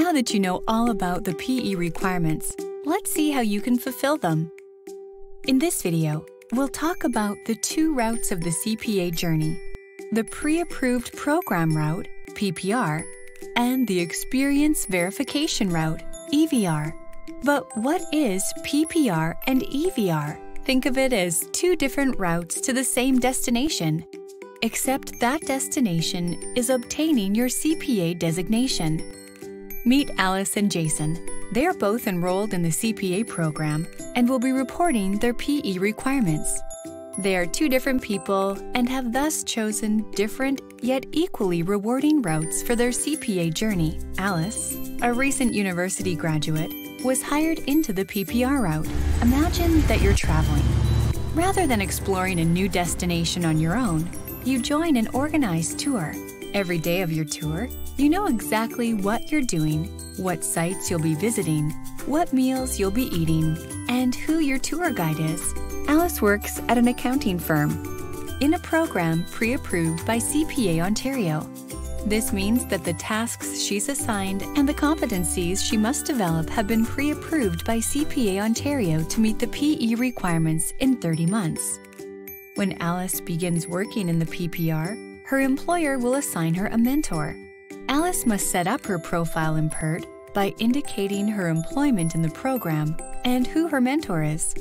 Now that you know all about the PE requirements, let's see how you can fulfill them. In this video, we'll talk about the two routes of the CPA journey, the pre-approved program route, PPR, and the experience verification route, EVR. But what is PPR and EVR? Think of it as two different routes to the same destination, except that destination is obtaining your CPA designation. Meet Alice and Jason. They are both enrolled in the CPA program and will be reporting their PE requirements. They are two different people and have thus chosen different yet equally rewarding routes for their CPA journey. Alice, a recent university graduate, was hired into the PPR route. Imagine that you're traveling. Rather than exploring a new destination on your own, you join an organized tour. Every day of your tour, you know exactly what you're doing, what sites you'll be visiting, what meals you'll be eating, and who your tour guide is. Alice works at an accounting firm in a program pre approved by CPA Ontario. This means that the tasks she's assigned and the competencies she must develop have been pre approved by CPA Ontario to meet the PE requirements in 30 months. When Alice begins working in the PPR, her employer will assign her a mentor. Alice must set up her profile in PERT by indicating her employment in the program and who her mentor is.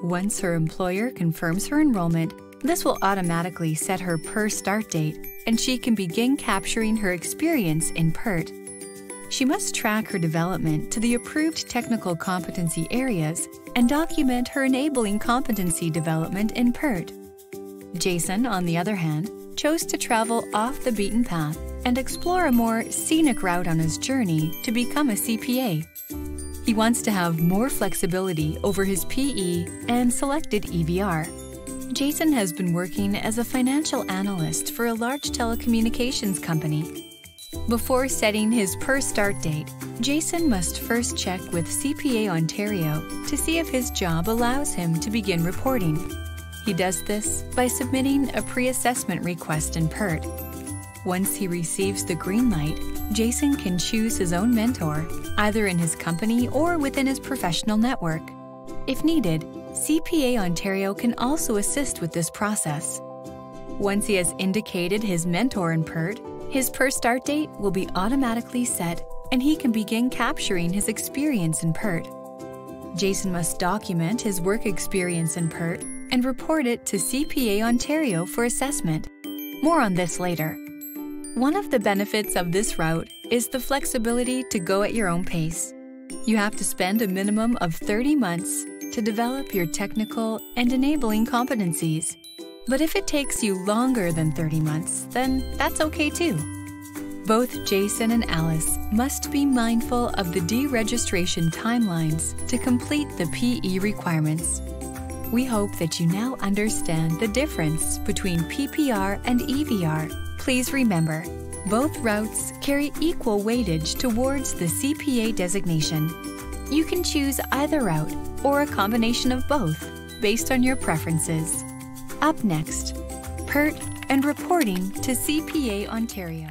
Once her employer confirms her enrollment, this will automatically set her PER start date and she can begin capturing her experience in PERT. She must track her development to the approved technical competency areas and document her enabling competency development in PERT. Jason, on the other hand, chose to travel off the beaten path and explore a more scenic route on his journey to become a CPA. He wants to have more flexibility over his PE and selected EVR. Jason has been working as a financial analyst for a large telecommunications company. Before setting his PER start date, Jason must first check with CPA Ontario to see if his job allows him to begin reporting. He does this by submitting a pre assessment request in PERT. Once he receives the green light, Jason can choose his own mentor, either in his company or within his professional network. If needed, CPA Ontario can also assist with this process. Once he has indicated his mentor in PERT, his PER start date will be automatically set and he can begin capturing his experience in PERT. Jason must document his work experience in PERT and report it to CPA Ontario for assessment. More on this later. One of the benefits of this route is the flexibility to go at your own pace. You have to spend a minimum of 30 months to develop your technical and enabling competencies. But if it takes you longer than 30 months, then that's okay too. Both Jason and Alice must be mindful of the deregistration timelines to complete the PE requirements. We hope that you now understand the difference between PPR and EVR. Please remember, both routes carry equal weightage towards the CPA designation. You can choose either route or a combination of both based on your preferences. Up next, PERT and reporting to CPA Ontario.